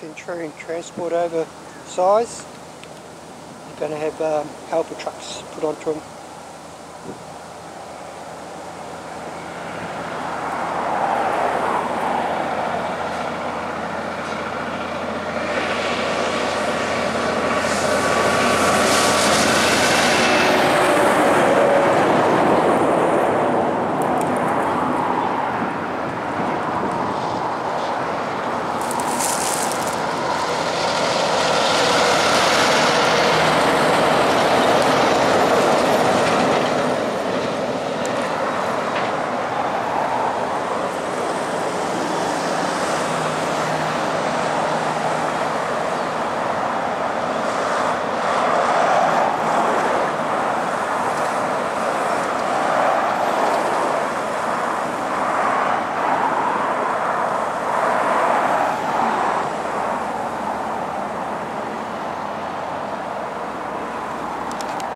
Centurion transport over size. You're going to have um, helper trucks put onto them.